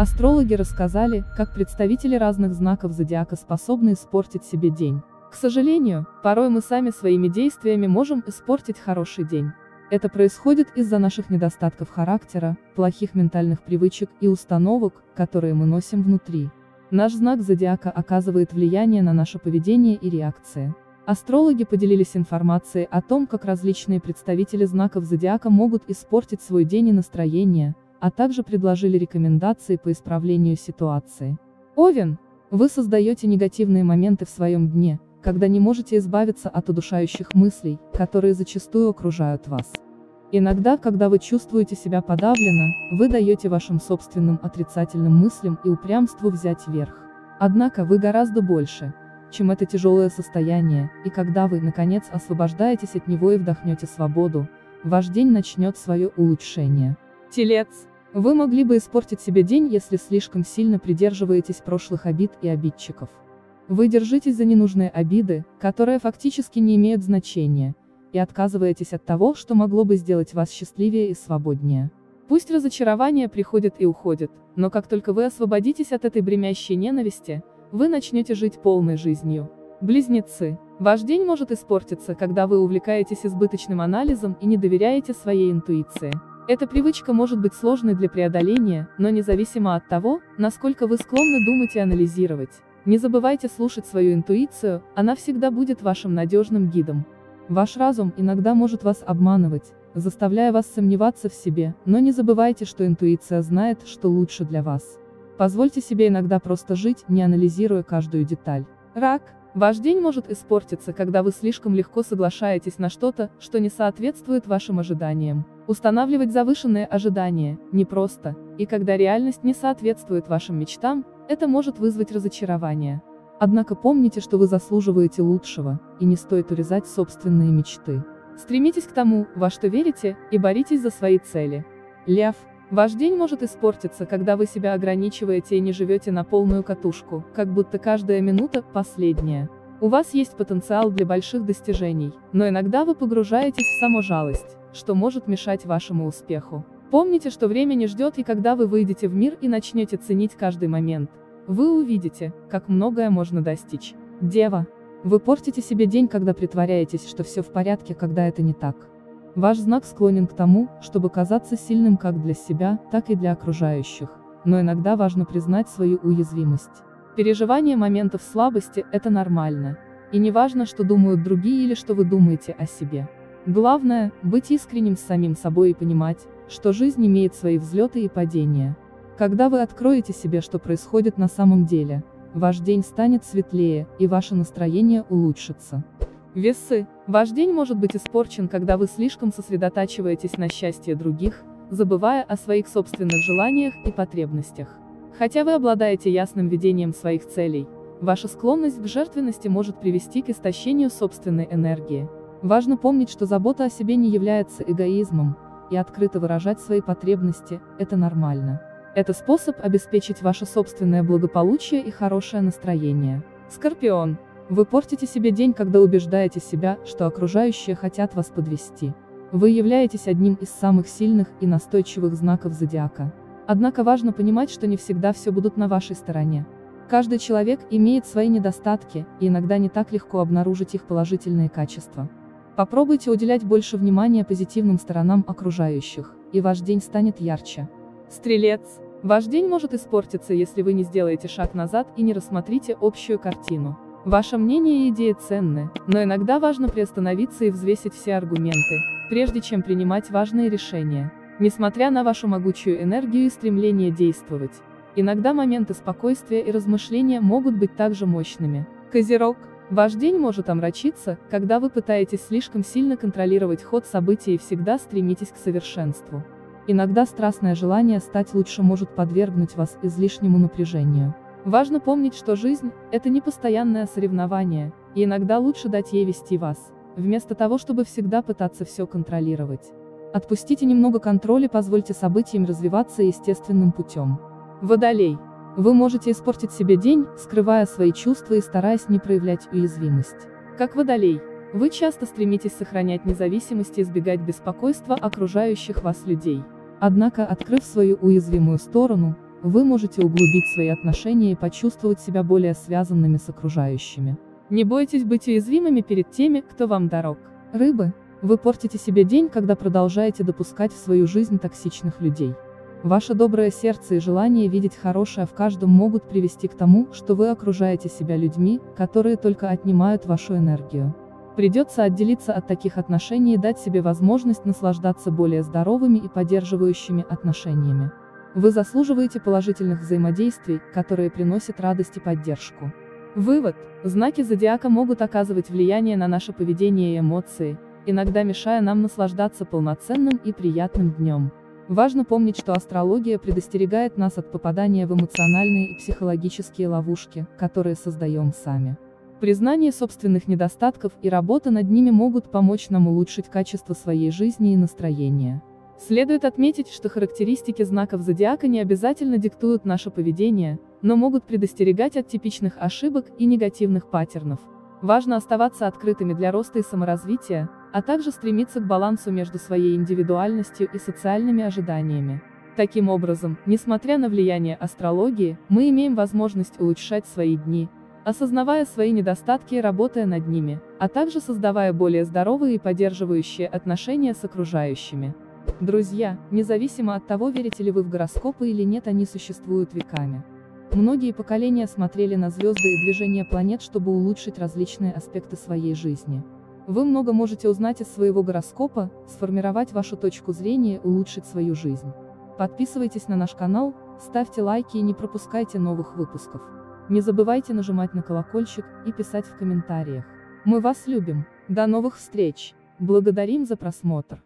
Астрологи рассказали, как представители разных знаков зодиака способны испортить себе день. К сожалению, порой мы сами своими действиями можем испортить хороший день. Это происходит из-за наших недостатков характера, плохих ментальных привычек и установок, которые мы носим внутри. Наш знак зодиака оказывает влияние на наше поведение и реакции. Астрологи поделились информацией о том, как различные представители знаков зодиака могут испортить свой день и настроение, а также предложили рекомендации по исправлению ситуации. Овен, вы создаете негативные моменты в своем дне, когда не можете избавиться от удушающих мыслей, которые зачастую окружают вас. Иногда, когда вы чувствуете себя подавленно, вы даете вашим собственным отрицательным мыслям и упрямству взять верх. Однако вы гораздо больше, чем это тяжелое состояние, и когда вы, наконец, освобождаетесь от него и вдохнете свободу, ваш день начнет свое улучшение. Телец. Вы могли бы испортить себе день, если слишком сильно придерживаетесь прошлых обид и обидчиков. Вы держитесь за ненужные обиды, которые фактически не имеют значения, и отказываетесь от того, что могло бы сделать вас счастливее и свободнее. Пусть разочарование приходит и уходит, но как только вы освободитесь от этой бремящей ненависти, вы начнете жить полной жизнью. Близнецы. Ваш день может испортиться, когда вы увлекаетесь избыточным анализом и не доверяете своей интуиции. Эта привычка может быть сложной для преодоления, но независимо от того, насколько вы склонны думать и анализировать. Не забывайте слушать свою интуицию, она всегда будет вашим надежным гидом. Ваш разум иногда может вас обманывать, заставляя вас сомневаться в себе, но не забывайте, что интуиция знает, что лучше для вас. Позвольте себе иногда просто жить, не анализируя каждую деталь. Рак. Ваш день может испортиться, когда вы слишком легко соглашаетесь на что-то, что не соответствует вашим ожиданиям. Устанавливать завышенные ожидания непросто, и когда реальность не соответствует вашим мечтам, это может вызвать разочарование. Однако помните, что вы заслуживаете лучшего, и не стоит урезать собственные мечты. Стремитесь к тому, во что верите, и боритесь за свои цели. Лев. Ваш день может испортиться, когда вы себя ограничиваете и не живете на полную катушку, как будто каждая минута – последняя. У вас есть потенциал для больших достижений, но иногда вы погружаетесь в саможалость, что может мешать вашему успеху. Помните, что время не ждет и когда вы выйдете в мир и начнете ценить каждый момент, вы увидите, как многое можно достичь. Дева. Вы портите себе день, когда притворяетесь, что все в порядке, когда это не так. Ваш знак склонен к тому, чтобы казаться сильным как для себя, так и для окружающих. Но иногда важно признать свою уязвимость. Переживание моментов слабости – это нормально. И не важно, что думают другие или что вы думаете о себе. Главное – быть искренним с самим собой и понимать, что жизнь имеет свои взлеты и падения. Когда вы откроете себе, что происходит на самом деле, ваш день станет светлее, и ваше настроение улучшится. Весы. Ваш день может быть испорчен, когда вы слишком сосредотачиваетесь на счастье других, забывая о своих собственных желаниях и потребностях. Хотя вы обладаете ясным видением своих целей, ваша склонность к жертвенности может привести к истощению собственной энергии. Важно помнить, что забота о себе не является эгоизмом, и открыто выражать свои потребности – это нормально. Это способ обеспечить ваше собственное благополучие и хорошее настроение. Скорпион. Вы портите себе день, когда убеждаете себя, что окружающие хотят вас подвести. Вы являетесь одним из самых сильных и настойчивых знаков зодиака. Однако важно понимать, что не всегда все будут на вашей стороне. Каждый человек имеет свои недостатки, и иногда не так легко обнаружить их положительные качества. Попробуйте уделять больше внимания позитивным сторонам окружающих, и ваш день станет ярче. Стрелец. Ваш день может испортиться, если вы не сделаете шаг назад и не рассмотрите общую картину. Ваше мнение и идеи ценны, но иногда важно приостановиться и взвесить все аргументы, прежде чем принимать важные решения. Несмотря на вашу могучую энергию и стремление действовать, иногда моменты спокойствия и размышления могут быть также мощными. Козерог. Ваш день может омрачиться, когда вы пытаетесь слишком сильно контролировать ход событий и всегда стремитесь к совершенству. Иногда страстное желание стать лучше может подвергнуть вас излишнему напряжению. Важно помнить, что жизнь – это не постоянное соревнование, и иногда лучше дать ей вести вас, вместо того, чтобы всегда пытаться все контролировать. Отпустите немного контроля и позвольте событиям развиваться естественным путем. Водолей. Вы можете испортить себе день, скрывая свои чувства и стараясь не проявлять уязвимость. Как водолей, вы часто стремитесь сохранять независимость и избегать беспокойства окружающих вас людей. Однако, открыв свою уязвимую сторону, вы можете углубить свои отношения и почувствовать себя более связанными с окружающими. Не бойтесь быть уязвимыми перед теми, кто вам дорог. Рыбы, вы портите себе день, когда продолжаете допускать в свою жизнь токсичных людей. Ваше доброе сердце и желание видеть хорошее в каждом могут привести к тому, что вы окружаете себя людьми, которые только отнимают вашу энергию. Придется отделиться от таких отношений и дать себе возможность наслаждаться более здоровыми и поддерживающими отношениями. Вы заслуживаете положительных взаимодействий, которые приносят радость и поддержку. Вывод. Знаки зодиака могут оказывать влияние на наше поведение и эмоции, иногда мешая нам наслаждаться полноценным и приятным днем. Важно помнить, что астрология предостерегает нас от попадания в эмоциональные и психологические ловушки, которые создаем сами. Признание собственных недостатков и работа над ними могут помочь нам улучшить качество своей жизни и настроения. Следует отметить, что характеристики знаков зодиака не обязательно диктуют наше поведение, но могут предостерегать от типичных ошибок и негативных паттернов. Важно оставаться открытыми для роста и саморазвития, а также стремиться к балансу между своей индивидуальностью и социальными ожиданиями. Таким образом, несмотря на влияние астрологии, мы имеем возможность улучшать свои дни, осознавая свои недостатки и работая над ними, а также создавая более здоровые и поддерживающие отношения с окружающими. Друзья, независимо от того, верите ли вы в гороскопы или нет, они существуют веками. Многие поколения смотрели на звезды и движение планет, чтобы улучшить различные аспекты своей жизни. Вы много можете узнать из своего гороскопа, сформировать вашу точку зрения, улучшить свою жизнь. Подписывайтесь на наш канал, ставьте лайки и не пропускайте новых выпусков. Не забывайте нажимать на колокольчик и писать в комментариях. Мы вас любим. До новых встреч. Благодарим за просмотр.